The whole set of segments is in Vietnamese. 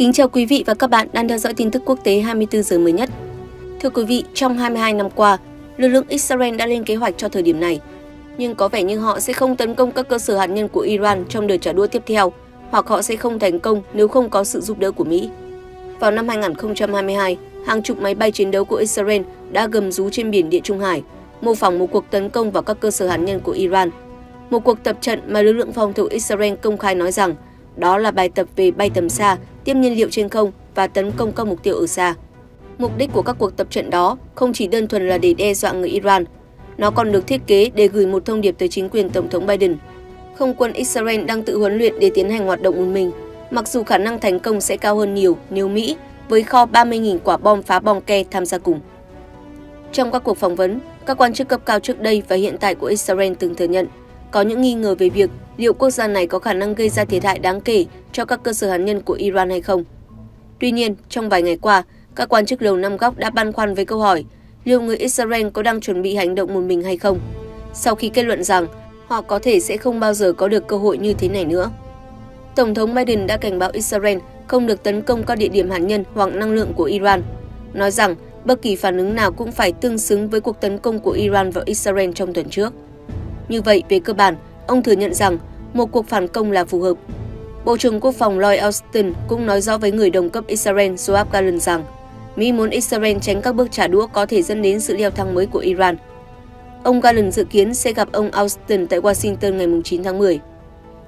Kính chào quý vị và các bạn đang theo dõi tin tức quốc tế 24 giờ mới nhất. Thưa quý vị, trong 22 năm qua, lực lượng Israel đã lên kế hoạch cho thời điểm này. Nhưng có vẻ như họ sẽ không tấn công các cơ sở hạt nhân của Iran trong đợt trả đũa tiếp theo, hoặc họ sẽ không thành công nếu không có sự giúp đỡ của Mỹ. Vào năm 2022, hàng chục máy bay chiến đấu của Israel đã gầm rú trên biển Địa Trung Hải, mô phỏng một cuộc tấn công vào các cơ sở hạt nhân của Iran. Một cuộc tập trận mà lực lượng phòng thủ Israel công khai nói rằng đó là bài tập về bay tầm xa, tiêm nhiên liệu trên không và tấn công các mục tiêu ở xa. Mục đích của các cuộc tập trận đó không chỉ đơn thuần là để đe dọa người Iran, nó còn được thiết kế để gửi một thông điệp tới chính quyền Tổng thống Biden. Không quân Israel đang tự huấn luyện để tiến hành hoạt động một mình, mặc dù khả năng thành công sẽ cao hơn nhiều nếu Mỹ với kho 30.000 quả bom phá bom ke tham gia cùng. Trong các cuộc phỏng vấn, các quan chức cấp cao trước đây và hiện tại của Israel từng thừa nhận có những nghi ngờ về việc liệu quốc gia này có khả năng gây ra thiệt hại đáng kể cho các cơ sở hạt nhân của Iran hay không. Tuy nhiên, trong vài ngày qua, các quan chức Lầu Năm Góc đã băn khoăn với câu hỏi liệu người Israel có đang chuẩn bị hành động một mình hay không, sau khi kết luận rằng họ có thể sẽ không bao giờ có được cơ hội như thế này nữa. Tổng thống Biden đã cảnh báo Israel không được tấn công các địa điểm hạt nhân hoặc năng lượng của Iran, nói rằng bất kỳ phản ứng nào cũng phải tương xứng với cuộc tấn công của Iran vào Israel trong tuần trước. Như vậy, về cơ bản, ông thừa nhận rằng một cuộc phản công là phù hợp. Bộ trưởng Quốc phòng Lloyd Austin cũng nói rõ với người đồng cấp Israel Joab Gallant rằng Mỹ muốn Israel tránh các bước trả đũa có thể dẫn đến sự leo thang mới của Iran. Ông Gallant dự kiến sẽ gặp ông Austin tại Washington ngày 9 tháng 10.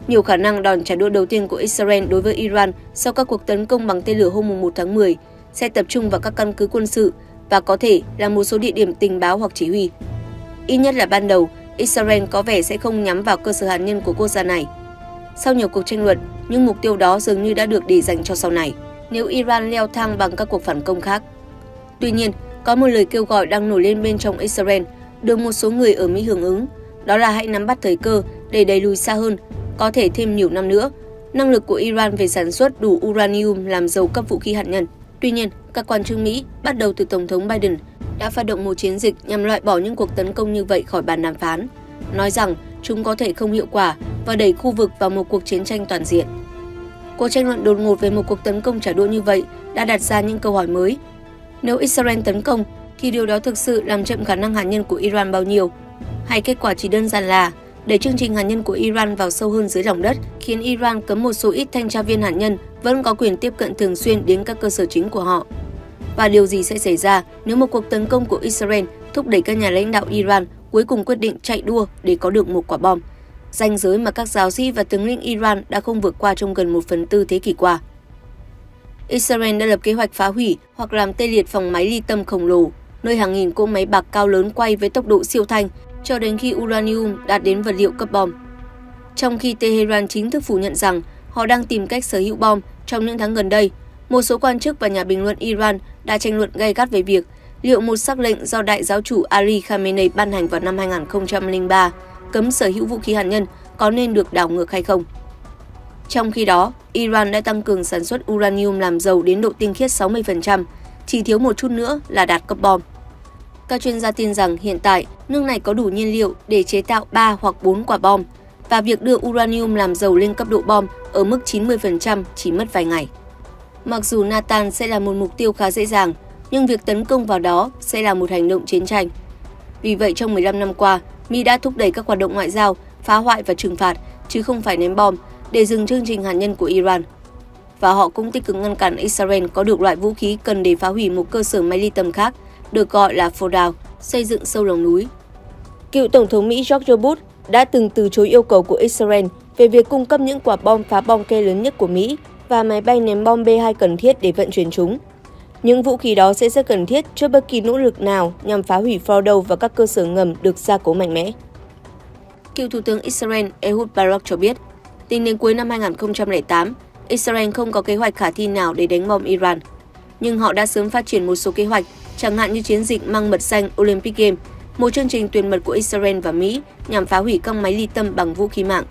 Nhiều khả năng đòn trả đũa đầu tiên của Israel đối với Iran sau các cuộc tấn công bằng tên lửa hôm 1 tháng 10 sẽ tập trung vào các căn cứ quân sự và có thể là một số địa điểm tình báo hoặc chỉ huy. Ít nhất là ban đầu, Israel có vẻ sẽ không nhắm vào cơ sở hạt nhân của quốc gia này. Sau nhiều cuộc tranh luận, những mục tiêu đó dường như đã được để dành cho sau này, nếu Iran leo thang bằng các cuộc phản công khác. Tuy nhiên, có một lời kêu gọi đang nổi lên bên trong Israel, được một số người ở Mỹ hưởng ứng, đó là hãy nắm bắt thời cơ để đẩy lùi xa hơn, có thể thêm nhiều năm nữa, năng lực của Iran về sản xuất đủ uranium làm giàu cấp vũ khí hạt nhân. Tuy nhiên, các quan chức Mỹ, bắt đầu từ Tổng thống Biden, đã phát động một chiến dịch nhằm loại bỏ những cuộc tấn công như vậy khỏi bàn đàm phán, nói rằng chúng có thể không hiệu quả và đẩy khu vực vào một cuộc chiến tranh toàn diện. Cuộc tranh luận đột ngột về một cuộc tấn công trả đũa như vậy đã đặt ra những câu hỏi mới. Nếu Israel tấn công, thì điều đó thực sự làm chậm khả năng hạt nhân của Iran bao nhiêu? Hay kết quả chỉ đơn giản là để chương trình hạt nhân của Iran vào sâu hơn dưới lòng đất, khiến Iran cấm một số ít thanh tra viên hạt nhân vẫn có quyền tiếp cận thường xuyên đến các cơ sở chính của họ. Và điều gì sẽ xảy ra nếu một cuộc tấn công của Israel thúc đẩy các nhà lãnh đạo Iran cuối cùng quyết định chạy đua để có được một quả bom, ranh giới mà các giáo sĩ và tướng lĩnh Iran đã không vượt qua trong gần một phần tư thế kỷ qua. Israel đã lập kế hoạch phá hủy hoặc làm tê liệt phòng máy ly tâm khổng lồ, nơi hàng nghìn cỗ máy bạc cao lớn quay với tốc độ siêu thanh cho đến khi uranium đạt đến vật liệu cấp bom. Trong khi Tehran chính thức phủ nhận rằng họ đang tìm cách sở hữu bom trong những tháng gần đây, một số quan chức và nhà bình luận Iran đã tranh luận gay gắt về việc liệu một sắc lệnh do đại giáo chủ Ali Khamenei ban hành vào năm 2003 cấm sở hữu vũ khí hạt nhân có nên được đảo ngược hay không. Trong khi đó, Iran đã tăng cường sản xuất uranium làm dầu đến độ tinh khiết 60%, chỉ thiếu một chút nữa là đạt cấp bom. Các chuyên gia tin rằng hiện tại nước này có đủ nhiên liệu để chế tạo 3 hoặc 4 quả bom và việc đưa uranium làm dầu lên cấp độ bom ở mức 90% chỉ mất vài ngày. Mặc dù Nathan sẽ là một mục tiêu khá dễ dàng, nhưng việc tấn công vào đó sẽ là một hành động chiến tranh. Vì vậy trong 15 năm qua, Mỹ đã thúc đẩy các hoạt động ngoại giao, phá hoại và trừng phạt, chứ không phải ném bom, để dừng chương trình hạt nhân của Iran. Và họ cũng tích cực ngăn cản Israel có được loại vũ khí cần để phá hủy một cơ sở máy ly tâm khác, được gọi là Fordow, xây dựng sâu lòng núi. Cựu Tổng thống Mỹ George Bush đã từng từ chối yêu cầu của Israel về việc cung cấp những quả bom phá bom ke lớn nhất của Mỹ và máy bay ném bom B-2 cần thiết để vận chuyển chúng. Những vũ khí đó sẽ rất cần thiết cho bất kỳ nỗ lực nào nhằm phá hủy Fordow và các cơ sở ngầm được gia cố mạnh mẽ. Cựu Thủ tướng Israel Ehud Barak cho biết, tính đến cuối năm 2008, Israel không có kế hoạch khả thi nào để đánh bom Iran. Nhưng họ đã sớm phát triển một số kế hoạch, chẳng hạn như chiến dịch mang mật xanh Olympic Games, một chương trình tuyển mật của Israel và Mỹ nhằm phá hủy các máy ly tâm bằng vũ khí mạng.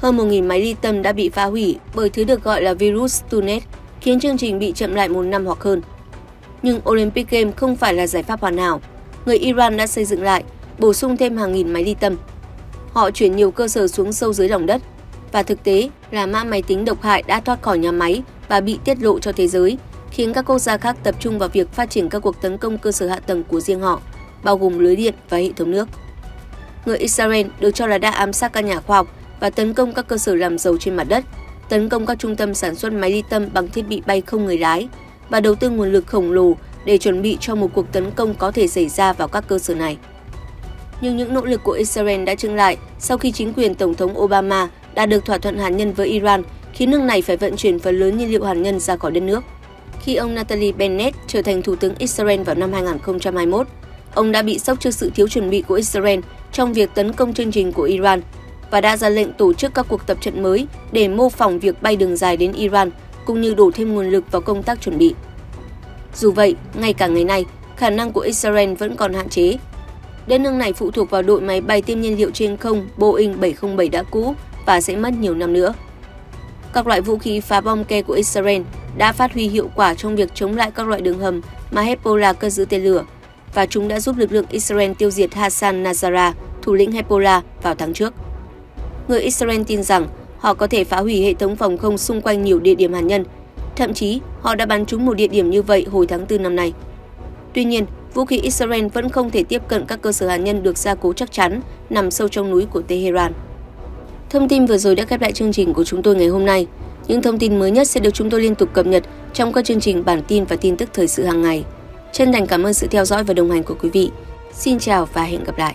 Hơn 1.000 máy ly tâm đã bị phá hủy bởi thứ được gọi là virus Tunet, khiến chương trình bị chậm lại một năm hoặc hơn. Nhưng Olympic Games không phải là giải pháp hoàn hảo. Người Iran đã xây dựng lại, bổ sung thêm hàng nghìn máy ly tâm. Họ chuyển nhiều cơ sở xuống sâu dưới lòng đất. Và thực tế là mã máy tính độc hại đã thoát khỏi nhà máy và bị tiết lộ cho thế giới, khiến các quốc gia khác tập trung vào việc phát triển các cuộc tấn công cơ sở hạ tầng của riêng họ, bao gồm lưới điện và hệ thống nước. Người Israel được cho là đã ám sát các nhà khoa học và tấn công các cơ sở làm dầu trên mặt đất, tấn công các trung tâm sản xuất máy ly tâm bằng thiết bị bay không người lái và đầu tư nguồn lực khổng lồ để chuẩn bị cho một cuộc tấn công có thể xảy ra vào các cơ sở này. Nhưng những nỗ lực của Israel đã chững lại sau khi chính quyền Tổng thống Obama đã được thỏa thuận hạt nhân với Iran, khiến nước này phải vận chuyển phần lớn nhiên liệu hạt nhân ra khỏi đất nước. Khi ông Naftali Bennett trở thành thủ tướng Israel vào năm 2021, ông đã bị sốc trước sự thiếu chuẩn bị của Israel trong việc tấn công chương trình của Iran và đã ra lệnh tổ chức các cuộc tập trận mới để mô phỏng việc bay đường dài đến Iran cũng như đổ thêm nguồn lực vào công tác chuẩn bị. Dù vậy, ngay cả ngày nay, khả năng của Israel vẫn còn hạn chế. Đất nước này phụ thuộc vào đội máy bay tiêm nhiên liệu trên không Boeing 707 đã cũ và sẽ mất nhiều năm nữa. Các loại vũ khí phá bom ke của Israel đã phát huy hiệu quả trong việc chống lại các loại đường hầm mà Hezbollah cất giữ tên lửa, và chúng đã giúp lực lượng Israel tiêu diệt Hassan Nasrallah, thủ lĩnh Hezbollah, vào tháng trước. Người Israel tin rằng họ có thể phá hủy hệ thống phòng không xung quanh nhiều địa điểm hạt nhân. Thậm chí, họ đã bắn trúng một địa điểm như vậy hồi tháng 4 năm nay. Tuy nhiên, vũ khí Israel vẫn không thể tiếp cận các cơ sở hạt nhân được gia cố chắc chắn nằm sâu trong núi của Tehran. Thông tin vừa rồi đã khép lại chương trình của chúng tôi ngày hôm nay. Những thông tin mới nhất sẽ được chúng tôi liên tục cập nhật trong các chương trình bản tin và tin tức thời sự hàng ngày. Chân thành cảm ơn sự theo dõi và đồng hành của quý vị. Xin chào và hẹn gặp lại.